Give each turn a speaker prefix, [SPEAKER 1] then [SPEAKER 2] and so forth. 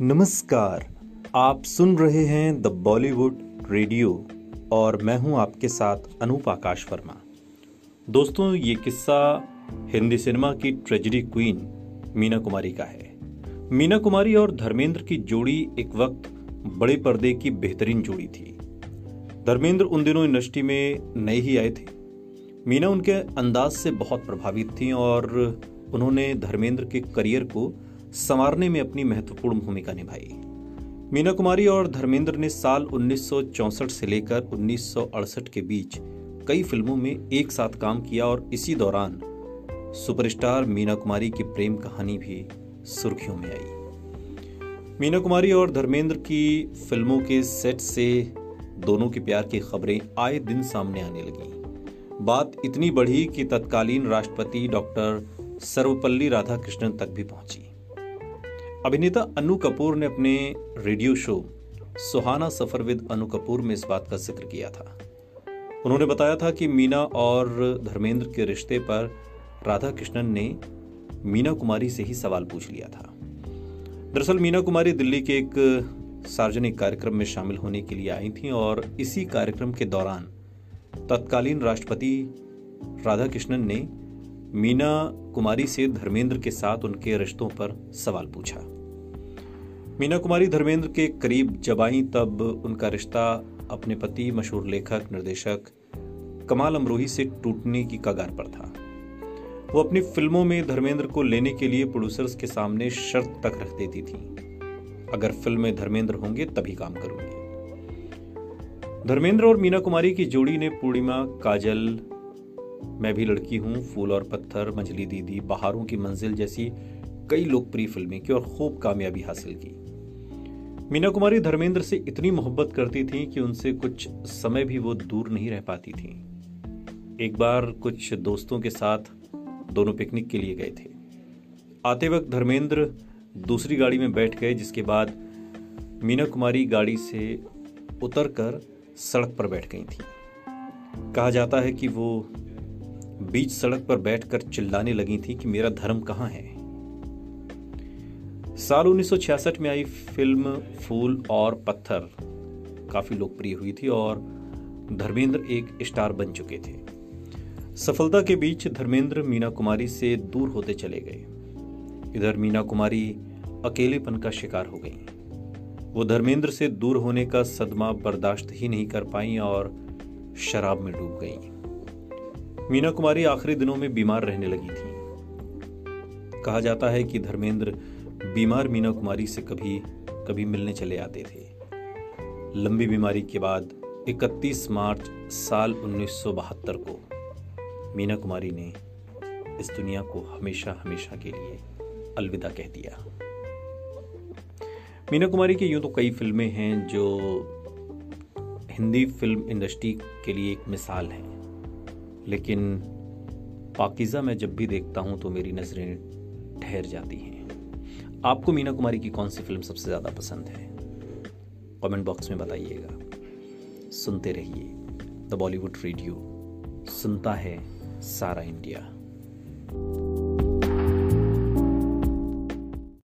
[SPEAKER 1] नमस्कार। आप सुन रहे हैं द बॉलीवुड रेडियो और मैं हूँ आपके साथ अनूप आकाश वर्मा। दोस्तों, ये किस्सा हिंदी सिनेमा की ट्रेजडी क्वीन मीना कुमारी का है। मीना कुमारी और धर्मेंद्र की जोड़ी एक वक्त बड़े पर्दे की बेहतरीन जोड़ी थी। धर्मेंद्र उन दिनों इंडस्ट्री में नए ही आए थे। मीना उनके अंदाज से बहुत प्रभावित थी और उन्होंने धर्मेंद्र के करियर को संवारने में अपनी महत्वपूर्ण भूमिका निभाई। मीना कुमारी और धर्मेंद्र ने साल 1964 से लेकर 1968 के बीच कई फ़िल्मों में एक साथ काम किया और इसी दौरान सुपरस्टार मीना कुमारी की प्रेम कहानी भी सुर्खियों में आई। मीना कुमारी और धर्मेंद्र की फ़िल्मों के सेट से दोनों के प्यार की खबरें आए दिन सामने आने लगी। बात इतनी बढ़ी कि तत्कालीन राष्ट्रपति डॉक्टर सर्वपल्ली राधाकृष्णन तक भी पहुँची। अभिनेता अनु कपूर ने अपने radio show Suhana Safar with Annu Kapoor में इस बात का ज़िक्र किया था। उन्होंने बताया था कि मीना और धर्मेंद्र के रिश्ते पर राधा कृष्णन ने मीना कुमारी से ही सवाल पूछ लिया था। दरअसल मीना कुमारी दिल्ली के एक सार्वजनिक कार्यक्रम में शामिल होने के लिए आई थी और इसी कार्यक्रम के दौरान तत्कालीन राष्ट्रपति राधा कृष्णन ने मीना कुमारी से धर्मेंद्र के साथ उनके रिश्तों पर सवाल पूछा। मीना कुमारी धर्मेंद्र के करीब जब आई, तब उनका रिश्ता अपने पति, मशहूर लेखक, निर्देशक कमाल अमरोही से टूटने की कगार पर था। वो अपनी फ़िल्मों में धर्मेंद्र को लेने के लिए प्रोड्यूसर्स के सामने शर्त तक रख देती थी। अगर फ़िल्म में धर्मेंद्र होंगे, तभी काम करूँगी। धर्मेंद्र और मीना कुमारी की जोड़ी ने पूर्णिमा, काजल, मैं भी लड़की हूँ, फूल और पत्थर, मंजली दीदी, बहारों की मंजिल जैसी कई लोकप्रिय फ़िल्में की और खूब कामयाबी हासिल की। मीना कुमारी धर्मेंद्र से इतनी मोहब्बत करती थी कि उनसे कुछ समय भी वो दूर नहीं रह पाती थी। एक बार कुछ दोस्तों के साथ दोनों पिकनिक के लिए गए थे। आते वक्त धर्मेंद्र दूसरी गाड़ी में बैठ गए, जिसके बाद मीना कुमारी गाड़ी से उतरकर सड़क पर बैठ गई थी। कहा जाता है कि वो बीच सड़क पर बैठकर चिल्लाने लगी थी कि मेरा धर्म कहाँ है? साल 1966 में आई फ़िल्म फूल और पत्थर काफ़ी लोकप्रिय हुई थी और धर्मेंद्र एक स्टार बन चुके थे। सफलता के बीच धर्मेंद्र मीना कुमारी से दूर होते चले गए। इधर मीना कुमारी अकेलेपन का शिकार हो गई। वो धर्मेंद्र से दूर होने का सदमा बर्दाश्त ही नहीं कर पाई और शराब में डूब गई। मीना कुमारी आखिरी दिनों में बीमार रहने लगी थी। कहा जाता है कि धर्मेंद्र बीमार मीना कुमारी से कभी कभी मिलने चले आते थे। लंबी बीमारी के बाद 31 मार्च साल 1972 को मीना कुमारी ने इस दुनिया को हमेशा हमेशा के लिए अलविदा कह दिया। मीना कुमारी की यूँ तो कई फ़िल्में हैं जो हिंदी फ़िल्म इंडस्ट्री के लिए एक मिसाल है। लेकिन पाकिज़ा मैं जब भी देखता हूँ तो मेरी नज़रें ठहर जाती हैं। आपको मीना कुमारी की कौन सी फ़िल्म सबसे ज़्यादा पसंद है? कमेंट बॉक्स में बताइएगा। सुनते रहिए द बॉलीवुड रेडियो। सुनता है सारा इंडिया।